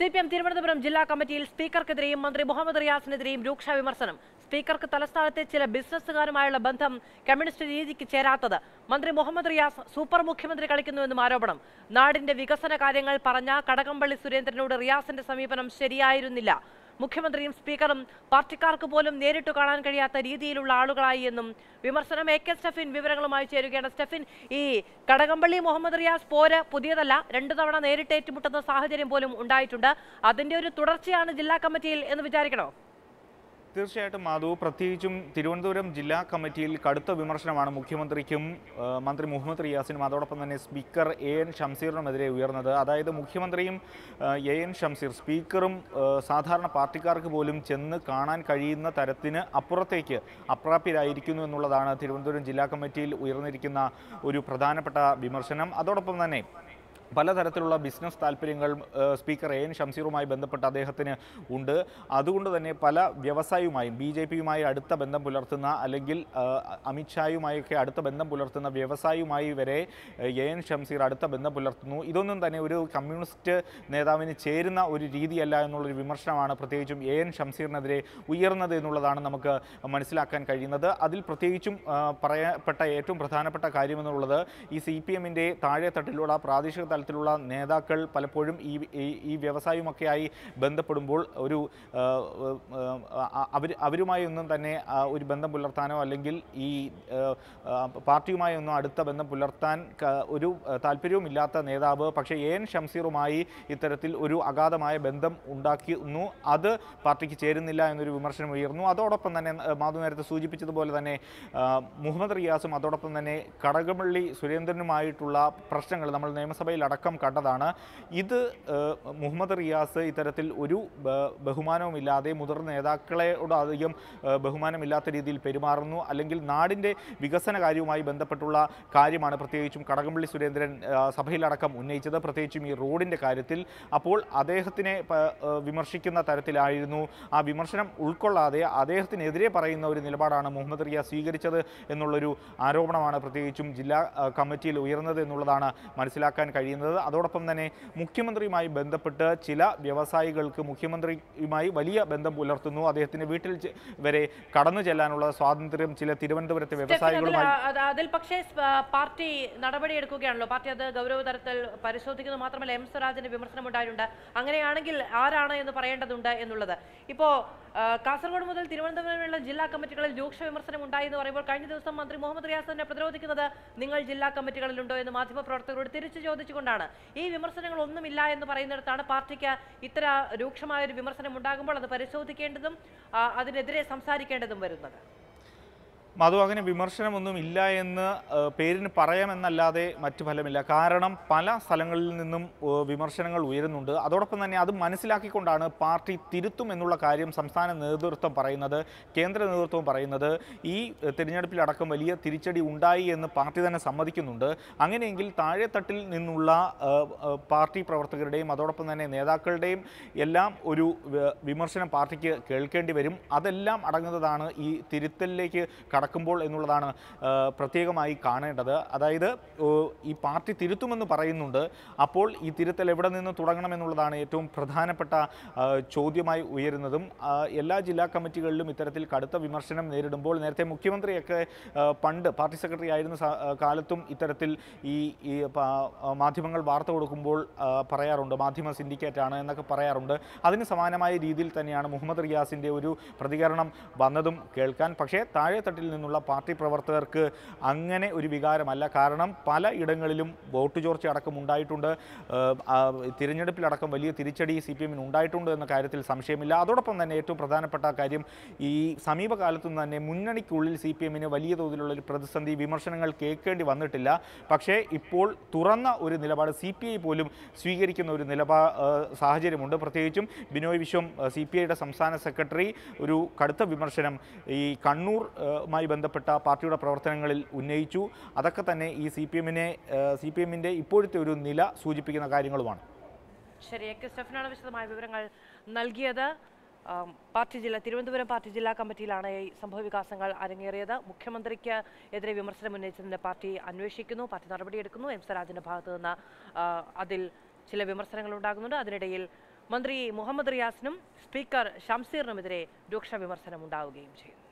C P M Thiruvananthapuram ജില്ലാ കമ്മിറ്റിയിൽ സ്പീക്കർക്കെതിരെയും മന്ത്രി മുഹമ്മദ് റിയാസിനെതിരെയും രൂക്ഷ വിമർശനം. സ്പീക്കർക്ക് തലസ്ഥാനത്തെ ചില ബിസിനസ്സുകാരുമായുള്ള ബന്ധം കമ്മ്യൂണിസ്റ്റ് രീതിക്ക് ചേരാത്തത്. മന്ത്രി മുഹമ്മദ് റിയാസ് സൂപ്പർ മുഖ്യമന്ത്രി കളിക്കുന്നുവെന്നും ആരോപണം. നാടിന്റെ വികസന കാര്യങ്ങൾ പറഞ്ഞ കടകംപള്ളി സുരേന്ദ്രനോട് റിയാസിന്റെ സമീപനം ശരിയായിരുന്നില്ല. മുഖ്യമന്ത്രിയും സ്പീക്കറും പാർട്ടിക്കാർക്ക് പോലും നേരിട്ട് കാണാൻ കഴിയാത്ത രീതിയിലുള്ള ആളുകളായി എന്നും വിമർശനം എ കെ സ്റ്റെഫിൻ വിവരങ്ങളുമായി ചേരുകയാണ്. സ്റ്റെഫിൻ ഈ കടകംപള്ളി മുഹമ്മദ് റിയാസ് പോര് പുതിയതല്ല. രണ്ടു തവണ നേരിട്ട് ഏറ്റുമുട്ടുന്ന സാഹചര്യം പോലും ഉണ്ടായിട്ടുണ്ട്. അതിന്റെ ഒരു തുടർച്ചയാണ് ജില്ലാ കമ്മിറ്റിയിൽ എന്ന് വിചാരിക്കണോ? തീർച്ചയായിട്ടും മാധു. പ്രത്യേകിച്ചും തിരുവനന്തപുരം ജില്ലാ കമ്മിറ്റിയിൽ കടുത്ത വിമർശനമാണ് മുഖ്യമന്ത്രിക്കും മന്ത്രി മുഹമ്മദ് റിയാസിനും അതോടൊപ്പം തന്നെ സ്പീക്കർ എ എൻ ഷംസീറിനുമെതിരെ ഉയർന്നത്. അതായത് മുഖ്യമന്ത്രിയും എ എൻ ഷംസീർ സ്പീക്കറും സാധാരണ പാർട്ടിക്കാർക്ക് പോലും ചെന്ന് കാണാൻ കഴിയുന്ന തരത്തിന് അപ്പുറത്തേക്ക് അപ്രാപ്യരായിരിക്കുന്നു എന്നുള്ളതാണ് തിരുവനന്തപുരം ജില്ലാ കമ്മിറ്റിയിൽ ഉയർന്നിരിക്കുന്ന ഒരു പ്രധാനപ്പെട്ട വിമർശനം. അതോടൊപ്പം തന്നെ പലതരത്തിലുള്ള ബിസിനസ് താല്പര്യങ്ങൾ സ്പീക്കർ എ എൻ ഷംസീറുമായി ബന്ധപ്പെട്ട് അദ്ദേഹത്തിന് ഉണ്ട്. അതുകൊണ്ട് തന്നെ പല വ്യവസായവുമായും ബി ജെ പിയുമായി അടുത്ത ബന്ധം പുലർത്തുന്ന അല്ലെങ്കിൽ അമിത്ഷായുമായൊക്കെ അടുത്ത ബന്ധം പുലർത്തുന്ന വ്യവസായവുമായി വരെ എ എൻ ഷംസീർ അടുത്ത ബന്ധം പുലർത്തുന്നു. ഇതൊന്നും തന്നെ ഒരു കമ്മ്യൂണിസ്റ്റ് നേതാവിന് ചേരുന്ന ഒരു രീതിയല്ല എന്നുള്ളൊരു വിമർശനമാണ് പ്രത്യേകിച്ചും എ എൻ ഷംസീറിനെതിരെ ഉയർന്നത് എന്നുള്ളതാണ് നമുക്ക് മനസ്സിലാക്കാൻ കഴിയുന്നത്. അതിൽ പ്രത്യേകിച്ചും പറയപ്പെട്ട ഏറ്റവും പ്രധാനപ്പെട്ട കാര്യമെന്നുള്ളത് ഈ സി പി എമ്മിന്റെ താഴെത്തട്ടിലുള്ള പ്രാദേശിക തലത്തിലുള്ള നേതാക്കൾ പലപ്പോഴും ഈ ഈ- വ്യവസായവുമൊക്കെയായി ബന്ധപ്പെടുമ്പോൾ ഒരു അവർ അവരുമായി ഒന്നും തന്നെ ഒരു ബന്ധം പുലർത്താനോ അല്ലെങ്കിൽ ഈ പാർട്ടിയുമായി ഒന്നും അടുത്ത ബന്ധം പുലർത്താൻ ഒരു താല്പര്യവുമില്ലാത്ത നേതാവ് പക്ഷേ എൻ ഷംസീറുമായി ഇത്തരത്തിൽ ഒരു അഗാധമായ ബന്ധം ഉണ്ടാക്കുന്നു അത് പാർട്ടിക്ക് ചേരുന്നില്ല എന്നൊരു വിമർശനം ഉയർന്നു. അതോടൊപ്പം തന്നെ മാധു നേരത്തെ സൂചിപ്പിച്ചതുപോലെ തന്നെ മുഹമ്മദ് റിയാസും അതോടൊപ്പം തന്നെ കടകംപള്ളി സുരേന്ദ്രനുമായിട്ടുള്ള പ്രശ്നങ്ങൾ നമ്മൾ നിയമസഭയിൽ അടക്കം കണ്ടതാണ്. ഇത് മുഹമ്മദ് റിയാസ് ഇത്തരത്തിൽ ഒരു ബഹുമാനവുമില്ലാതെ മുതിർന്ന നേതാക്കളോട് അധികം ബഹുമാനമില്ലാത്ത രീതിയിൽ പെരുമാറുന്നു. അല്ലെങ്കിൽ നാടിന്റെ വികസന കാര്യവുമായി ബന്ധപ്പെട്ടുള്ള കാര്യമാണ് പ്രത്യേകിച്ചും കടകംപള്ളി സുരേന്ദ്രൻ സഭയിലടക്കം ഉന്നയിച്ചത്. പ്രത്യേകിച്ചും ഈ റോഡിന്റെ കാര്യത്തിൽ. അപ്പോൾ അദ്ദേഹത്തിനെ വിമർശിക്കുന്ന തരത്തിലായിരുന്നു. ആ വിമർശനം ഉൾക്കൊള്ളാതെ അദ്ദേഹത്തിനെതിരെ പറയുന്ന ഒരു നിലപാടാണ് മുഹമ്മദ് റിയാസ് സ്വീകരിച്ചത് എന്നുള്ളൊരു ആരോപണമാണ് പ്രത്യേകിച്ചും ജില്ലാ കമ്മിറ്റിയിൽ ഉയർന്നത് എന്നുള്ളതാണ് മനസ്സിലാക്കാൻ കഴിയുന്നത്. അതോടൊപ്പം തന്നെ മുഖ്യമന്ത്രിയുമായി ബന്ധപ്പെട്ട് ചില വ്യവസായികൾക്ക് മുഖ്യമന്ത്രിയുമായി വലിയ ബന്ധം പുലർത്തുന്നു. അദ്ദേഹത്തിന്റെ വീട്ടിൽ വരെ കടന്നു ചെല്ലാനുള്ള സ്വാതന്ത്ര്യം ചില തിരുവനന്തപുരത്തെ വ്യവസായികളുമായി അതിൽ പക്ഷേ പാർട്ടി നടപടിയെടുക്കുകയാണല്ലോ. പാർട്ടി അത് ഗൗരവതരത്തിൽ പരിശോധിക്കുന്നത് മാത്രമല്ല എം സ്വരാജിന്റെ വിമർശനം ഉണ്ടായിട്ടുണ്ട്. അങ്ങനെയാണെങ്കിൽ ആരാണ് എന്ന് പറയേണ്ടതുണ്ട് എന്നുള്ളത്. ഇപ്പോ കാസർഗോഡ് മുതൽ തിരുവനന്തപുരം വരെയുള്ള ജില്ലാ കമ്മിറ്റികളിൽ രൂക്ഷ വിമർശനം ഉണ്ടായി എന്ന് പറയുമ്പോൾ കഴിഞ്ഞ ദിവസം മന്ത്രി മുഹമ്മദ് റിയാസിനെ പ്രതിരോധിക്കുന്നത് നിങ്ങൾ ജില്ലാ കമ്മിറ്റികളിലുണ്ടോ എന്ന് മാധ്യമപ്രവർത്തകരോട് തിരിച്ചു ചോദിച്ചുകൊണ്ടാണ് ഈ വിമർശനങ്ങൾ ഒന്നുമില്ല എന്ന് പറയുന്നിടത്താണ് പാർട്ടിക്ക് ഇത്ര രൂക്ഷമായ ഒരു വിമർശനം ഉണ്ടാകുമ്പോൾ അത് പരിശോധിക്കേണ്ടതും അതിനെതിരെ സംസാരിക്കേണ്ടതും വരുന്നത്. മധു വിമർശനമൊന്നും ഇല്ല എന്ന് പേരിന് പറയാമെന്നല്ലാതെ മറ്റു ഫലമില്ല. കാരണം പല സ്ഥലങ്ങളിൽ നിന്നും വിമർശനങ്ങൾ ഉയരുന്നുണ്ട്. അതോടൊപ്പം തന്നെ അത് മനസ്സിലാക്കിക്കൊണ്ടാണ് പാർട്ടി തിരുത്തും എന്നുള്ള കാര്യം സംസ്ഥാന നേതൃത്വം പറയുന്നത് കേന്ദ്ര നേതൃത്വം പറയുന്നത്. ഈ തിരഞ്ഞെടുപ്പിലടക്കം വലിയ തിരിച്ചടി ഉണ്ടായി എന്ന് പാർട്ടി തന്നെ സമ്മതിക്കുന്നുണ്ട്. അങ്ങനെയെങ്കിൽ താഴെത്തട്ടിൽ നിന്നുള്ള പാർട്ടി പ്രവർത്തകരുടെയും അതോടൊപ്പം തന്നെ നേതാക്കളുടെയും എല്ലാം ഒരു വിമർശനം പാർട്ടിക്ക് കേൾക്കേണ്ടി വരും. അതെല്ലാം അടങ്ങുന്നതാണ് ഈ തിരുത്തലിലേക്ക് കടക്കുമ്പോൾ എന്നുള്ളതാണ് പ്രത്യേകമായി കാണേണ്ടത്. അതായത് ഈ പാർട്ടി തിരുത്തുമെന്ന് പറയുന്നുണ്ട്. അപ്പോൾ ഈ തിരുത്തൽ എവിടെ നിന്ന് തുടങ്ങണം എന്നുള്ളതാണ് ഏറ്റവും പ്രധാനപ്പെട്ട ചോദ്യമായി ഉയരുന്നതും എല്ലാ ജില്ലാ കമ്മിറ്റികളിലും ഇത്തരത്തിൽ കടുത്ത വിമർശനം നേരിടുമ്പോൾ നേരത്തെ മുഖ്യമന്ത്രിയൊക്കെ പണ്ട് പാർട്ടി സെക്രട്ടറി ആയിരുന്ന കാലത്തും ഇത്തരത്തിൽ ഈ ഈ മാധ്യമങ്ങൾ വാർത്ത കൊടുക്കുമ്പോൾ പറയാറുണ്ട് മാധ്യമ സിൻഡിക്കേറ്റ് ആണ് എന്നൊക്കെ പറയാറുണ്ട്. അതിന് സമാനമായ രീതിയിൽ തന്നെയാണ് മുഹമ്മദ് റിയാസിന്റെ ഒരു പ്രതികരണം വന്നതും കേൾക്കാൻ. പക്ഷേ താഴെത്തട്ടിൽ നിന്നുള്ള പാർട്ടി പ്രവർത്തകർക്ക് അങ്ങനെ ഒരു വികാരമല്ല. കാരണം പല ഇടങ്ങളിലും വോട്ട് ചോർച്ച അടക്കം ഉണ്ടായിട്ടുണ്ട്. തിരഞ്ഞെടുപ്പിലടക്കം വലിയ തിരിച്ചടി സി പി എമ്മിന് ഉണ്ടായിട്ടുണ്ട് എന്ന കാര്യത്തിൽ സംശയമില്ല. അതോടൊപ്പം തന്നെ ഏറ്റവും പ്രധാനപ്പെട്ട കാര്യം ഈ സമീപകാലത്തു നിന്ന് തന്നെ മുന്നണിക്കുള്ളിൽ സി പി എമ്മിന് വലിയ തോതിലുള്ള ഒരു പ്രതിസന്ധി വിമർശനങ്ങൾ കേൾക്കേണ്ടി വന്നിട്ടില്ല. പക്ഷേ ഇപ്പോൾ തുറന്ന ഒരു നിലപാട് സി പി ഐ പോലും സ്വീകരിക്കുന്ന ഒരു നിലപാ സാഹചര്യമുണ്ട്. പ്രത്യേകിച്ചും ബിനോയ് വിശ്വം സി പി ഐയുടെ സംസ്ഥാന സെക്രട്ടറി ഒരു കടുത്ത വിമർശനം ഈ കണ്ണൂർ ഏഹ്, മായി ബന്ധപ്പെട്ട പാർട്ടിയുടെ പ്രവർത്തനങ്ങളിൽ ഉന്നയിച്ചു. അതൊക്കെ തന്നെ ഈ സി പി എമ്മിനെ സി പി എമ്മിന്റെ ഇപ്പോഴത്തെ ഒരു നില സൂചിപ്പിക്കുന്ന കാര്യങ്ങളുമാണ്. ശരി എ കെ സ്റ്റെഫനാണ് വിശദമായ വിവരങ്ങൾ നൽകിയത്. പാർട്ടി ജില്ല തിരുവനന്തപുരം പാർട്ടി ജില്ലാ കമ്മിറ്റിയിലാണ് ഈ സംഭവ വികാസങ്ങൾ അരങ്ങേറിയത്. മുഖ്യമന്ത്രിക്ക് എതിരെ വിമർശനം ഉന്നയിച്ചതിന് പാർട്ടി അന്വേഷിക്കുന്നു പാർട്ടി നടപടിയെടുക്കുന്നു. എം സ്വരാജിന്റെ ഭാഗത്തു നിന്ന് അതിൽ ചില വിമർശനങ്ങൾ ഉണ്ടാകുന്നുണ്ട്. അതിനിടയിൽ മന്ത്രി മുഹമ്മദ് റിയാസിനും സ്പീക്കർ ഷംസീറിനുമെതിരെ രൂക്ഷ വിമർശനം ഉണ്ടാവുകയും ചെയ്യുന്നു